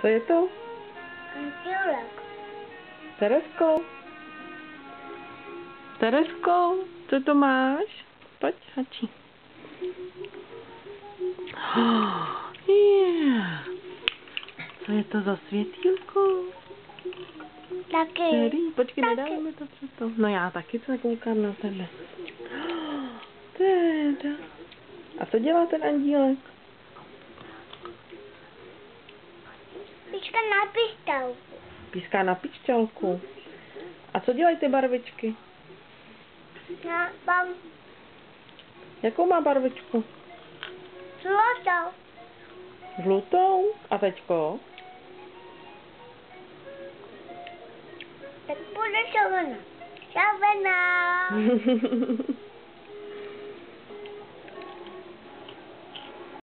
Co je to? Antilek. Teresko? Teresko, co to máš? Pojď, hačí. Oh, yeah. Co je to za světýlko? Taky. Který? Počkej, Taky. nedáme to přes to. No já taky se koukám na tebe. Teda. A co dělá ten andílek? Pička na pišťalku. Píská na pišťalku. A co dělají ty barvičky? Na mám Jakou má barvičku? zlatou. Žlutou? A teďko? Tak bude červená. Červená.